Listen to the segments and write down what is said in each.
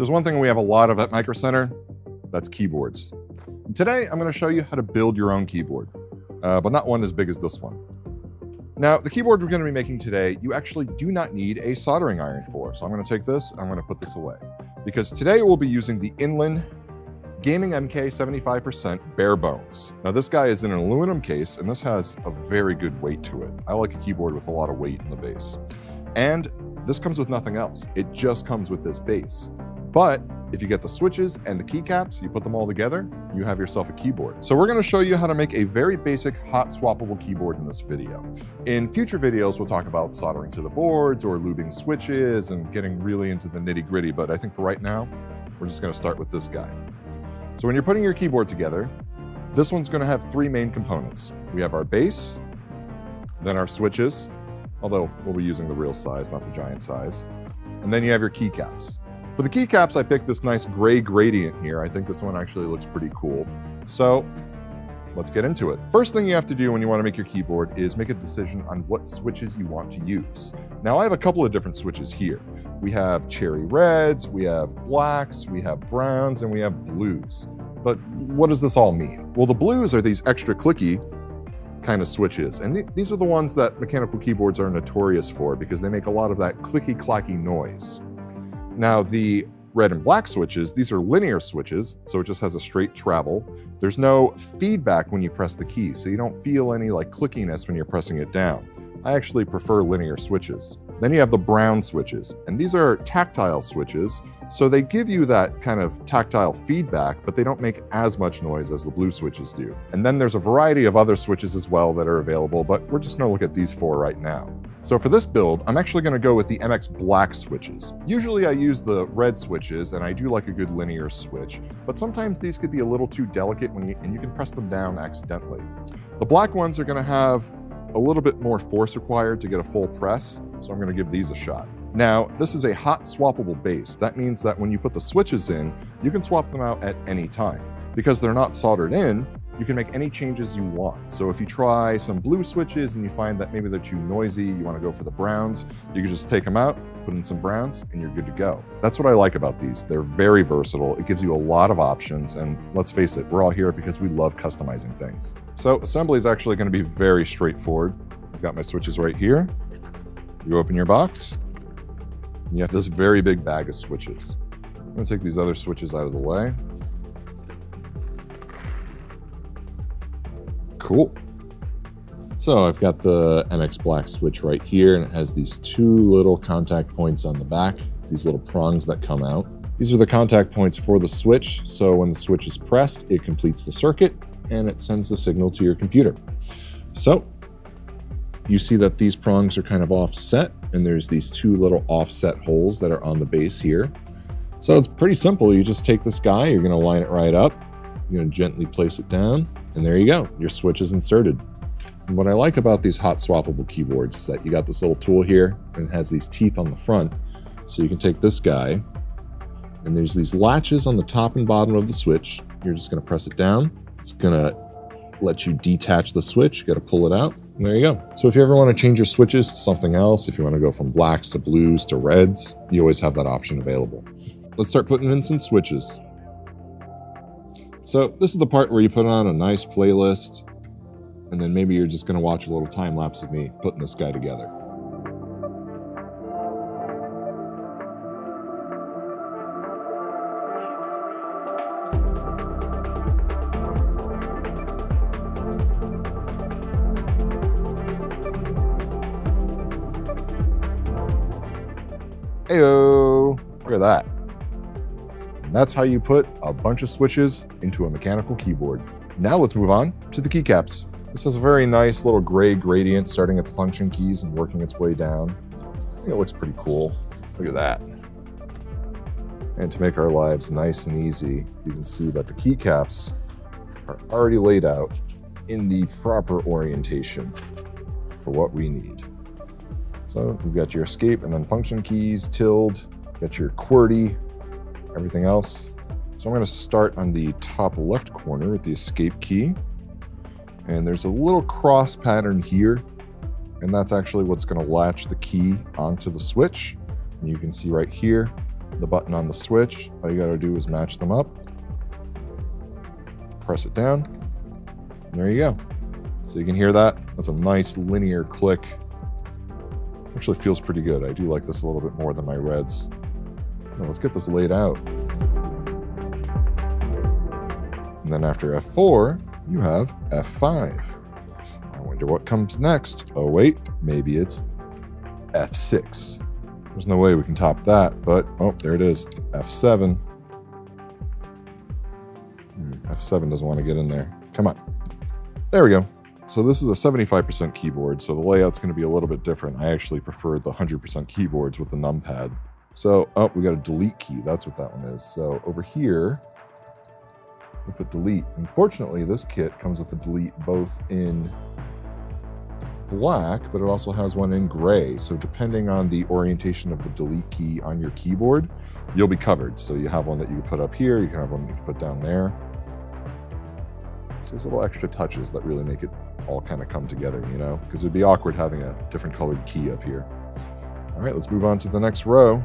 There's one thing we have a lot of at Micro Center, that's keyboards. Today, I'm gonna show you how to build your own keyboard, uh, but not one as big as this one. Now, the keyboard we're gonna be making today, you actually do not need a soldering iron for. So I'm gonna take this, and I'm gonna put this away. Because today we'll be using the Inland Gaming MK 75% bare bones. Now this guy is in an aluminum case and this has a very good weight to it. I like a keyboard with a lot of weight in the base. And this comes with nothing else. It just comes with this base. But if you get the switches and the keycaps, you put them all together, you have yourself a keyboard. So we're gonna show you how to make a very basic hot swappable keyboard in this video. In future videos, we'll talk about soldering to the boards or lubing switches and getting really into the nitty gritty. But I think for right now, we're just gonna start with this guy. So when you're putting your keyboard together, this one's gonna have three main components. We have our base, then our switches, although we'll be using the real size, not the giant size. And then you have your keycaps. For the keycaps, I picked this nice gray gradient here. I think this one actually looks pretty cool. So let's get into it. First thing you have to do when you want to make your keyboard is make a decision on what switches you want to use. Now I have a couple of different switches here. We have cherry reds, we have blacks, we have browns, and we have blues. But what does this all mean? Well, the blues are these extra clicky kind of switches. And th these are the ones that mechanical keyboards are notorious for because they make a lot of that clicky clacky noise. Now the red and black switches, these are linear switches, so it just has a straight travel. There's no feedback when you press the key, so you don't feel any like clickiness when you're pressing it down. I actually prefer linear switches. Then you have the brown switches, and these are tactile switches, so they give you that kind of tactile feedback, but they don't make as much noise as the blue switches do. And then there's a variety of other switches as well that are available, but we're just gonna look at these four right now. So for this build, I'm actually gonna go with the MX Black switches. Usually I use the red switches, and I do like a good linear switch, but sometimes these could be a little too delicate when you, and you can press them down accidentally. The black ones are gonna have a little bit more force required to get a full press, so I'm gonna give these a shot. Now, this is a hot swappable base. That means that when you put the switches in, you can swap them out at any time. Because they're not soldered in, you can make any changes you want. So if you try some blue switches and you find that maybe they're too noisy, you want to go for the browns, you can just take them out, put in some browns, and you're good to go. That's what I like about these. They're very versatile. It gives you a lot of options. And let's face it, we're all here because we love customizing things. So assembly is actually going to be very straightforward. I've got my switches right here. You open your box, and you have this very big bag of switches. I'm to take these other switches out of the way. Cool. So I've got the MX Black switch right here and it has these two little contact points on the back, these little prongs that come out. These are the contact points for the switch. So when the switch is pressed, it completes the circuit and it sends the signal to your computer. So you see that these prongs are kind of offset and there's these two little offset holes that are on the base here. So it's pretty simple. You just take this guy, you're gonna line it right up, you're gonna gently place it down, and there you go, your switch is inserted. And what I like about these hot swappable keyboards is that you got this little tool here and it has these teeth on the front. So you can take this guy and there's these latches on the top and bottom of the switch. You're just gonna press it down. It's gonna let you detach the switch. You gotta pull it out. There you go. So if you ever wanna change your switches to something else, if you wanna go from blacks to blues to reds, you always have that option available. Let's start putting in some switches. So this is the part where you put on a nice playlist, and then maybe you're just gonna watch a little time lapse of me putting this guy together. Heyo, look at that. And that's how you put a bunch of switches into a mechanical keyboard. Now let's move on to the keycaps. This has a very nice little gray gradient starting at the function keys and working its way down. I think it looks pretty cool. Look at that. And to make our lives nice and easy, you can see that the keycaps are already laid out in the proper orientation for what we need. So you've got your escape and then function keys, tilde, got your QWERTY, everything else. So I'm going to start on the top left corner with the escape key. And there's a little cross pattern here. And that's actually what's going to latch the key onto the switch. And you can see right here, the button on the switch. All you gotta do is match them up. Press it down. And there you go. So you can hear that. That's a nice linear click. Actually feels pretty good. I do like this a little bit more than my reds. Now let's get this laid out. And then after F4, you have F5. I wonder what comes next. Oh wait, maybe it's F6. There's no way we can top that, but oh, there it is. F7. Hmm, F7 doesn't want to get in there. Come on. There we go. So this is a 75% keyboard, so the layout's going to be a little bit different. I actually prefer the 100% keyboards with the numpad. So, oh, we got a delete key. That's what that one is. So over here, we put delete. Unfortunately, this kit comes with a delete both in black, but it also has one in gray. So depending on the orientation of the delete key on your keyboard, you'll be covered. So you have one that you can put up here, you can have one you can put down there. So there's little extra touches that really make it all kind of come together, you know, because it'd be awkward having a different colored key up here. All right, let's move on to the next row.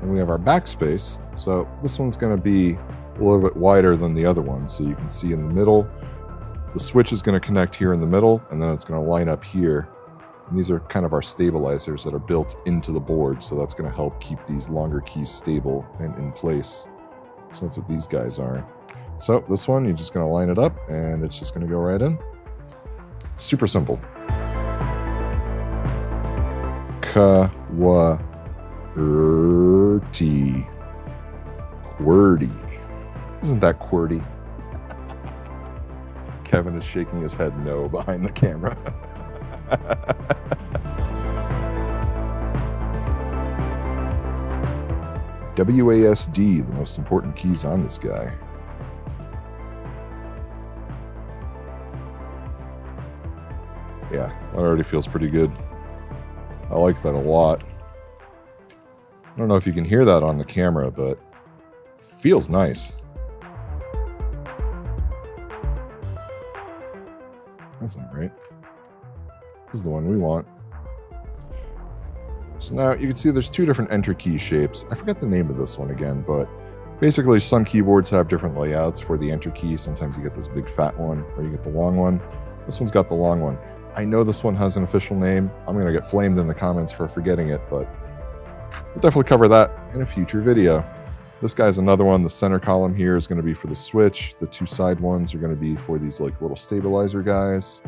And we have our backspace. So this one's going to be a little bit wider than the other one. So you can see in the middle, the switch is going to connect here in the middle, and then it's going to line up here. And these are kind of our stabilizers that are built into the board. So that's going to help keep these longer keys stable and in place. So that's what these guys are. So this one, you're just going to line it up and it's just going to go right in. Super simple. Kawati. QWERTY. Isn't that QWERTY? Kevin is shaking his head no behind the camera. WASD, the most important keys on this guy. Yeah, that already feels pretty good. I like that a lot. I don't know if you can hear that on the camera, but feels nice. That's not right. This is the one we want. So now you can see there's two different enter key shapes. I forget the name of this one again, but basically some keyboards have different layouts for the enter key. Sometimes you get this big fat one or you get the long one. This one's got the long one. I know this one has an official name. I'm going to get flamed in the comments for forgetting it, but we'll definitely cover that in a future video. This guy's another one. The center column here is going to be for the switch. The two side ones are going to be for these like little stabilizer guys.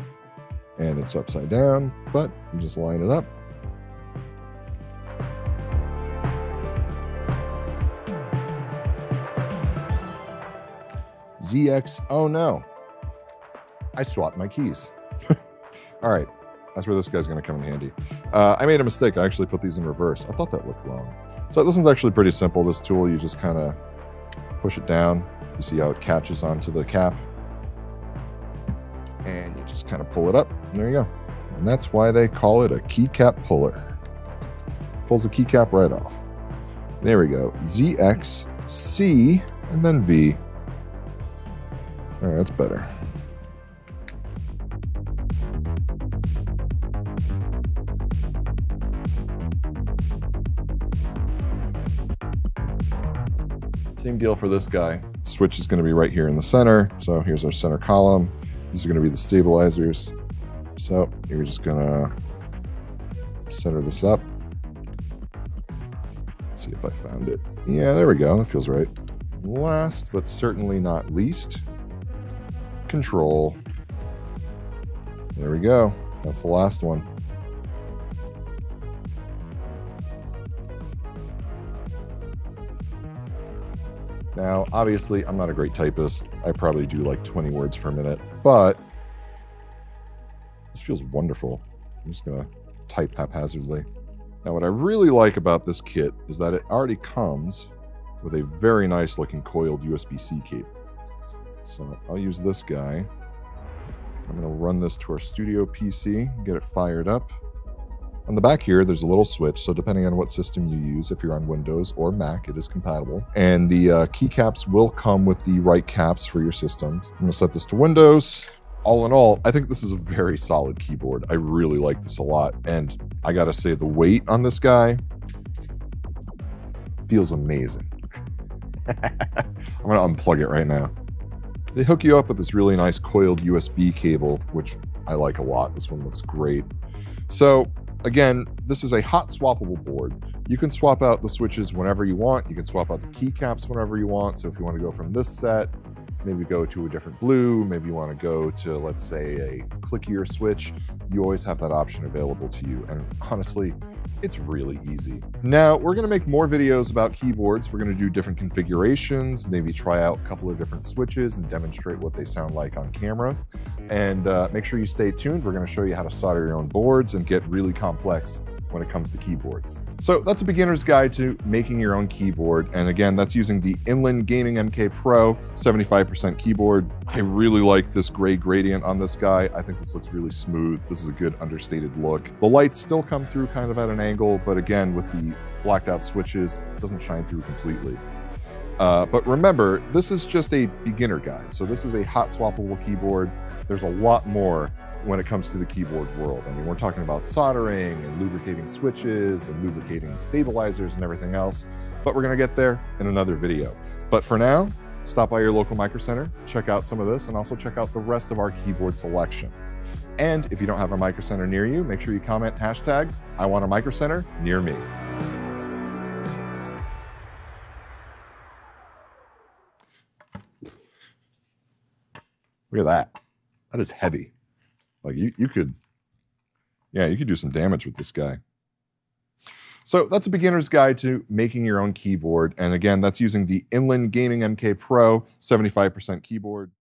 And it's upside down, but you just line it up. ZX, oh no. I swapped my keys. All right, that's where this guy's gonna come in handy. Uh, I made a mistake. I actually put these in reverse. I thought that looked wrong. So this one's actually pretty simple. This tool, you just kind of push it down. You see how it catches onto the cap. And you just kind of pull it up. There you go. And that's why they call it a keycap puller. Pulls the keycap right off. There we go. ZX, C, and then V. All right, that's better. Same deal for this guy. Switch is going to be right here in the center. So here's our center column. These are going to be the stabilizers. So you're just going to center this up. Let's see if I found it. Yeah, there we go. That feels right. Last but certainly not least, control. There we go. That's the last one. Now, obviously, I'm not a great typist. I probably do like 20 words per minute, but this feels wonderful. I'm just gonna type haphazardly. Now, what I really like about this kit is that it already comes with a very nice looking coiled USB-C cable. So I'll use this guy. I'm gonna run this to our studio PC, get it fired up. On the back here, there's a little switch, so depending on what system you use, if you're on Windows or Mac, it is compatible. And the uh, keycaps will come with the right caps for your systems. I'm gonna set this to Windows, all in all, I think this is a very solid keyboard. I really like this a lot. And I gotta say, the weight on this guy feels amazing. I'm gonna unplug it right now. They hook you up with this really nice coiled USB cable, which I like a lot. This one looks great. So again, this is a hot swappable board. You can swap out the switches whenever you want. You can swap out the keycaps whenever you want. So if you want to go from this set, maybe go to a different blue, maybe you want to go to, let's say, a clickier switch, you always have that option available to you. And honestly, it's really easy. Now, we're gonna make more videos about keyboards. We're gonna do different configurations, maybe try out a couple of different switches and demonstrate what they sound like on camera. And uh, make sure you stay tuned. We're gonna show you how to solder your own boards and get really complex when it comes to keyboards. So that's a beginner's guide to making your own keyboard. And again, that's using the Inland Gaming MK Pro 75% keyboard. I really like this gray gradient on this guy. I think this looks really smooth. This is a good understated look. The lights still come through kind of at an angle, but again, with the blacked out switches, it doesn't shine through completely. Uh, but remember, this is just a beginner guide. So this is a hot swappable keyboard. There's a lot more when it comes to the keyboard world. I mean, we're talking about soldering and lubricating switches and lubricating stabilizers and everything else, but we're gonna get there in another video. But for now, stop by your local Micro Center, check out some of this, and also check out the rest of our keyboard selection. And if you don't have a Micro Center near you, make sure you comment hashtag I want a Micro Center near me. Look at that. That is heavy. Like you, you could, yeah, you could do some damage with this guy. So that's a beginner's guide to making your own keyboard. And again, that's using the Inland Gaming MK Pro 75% keyboard.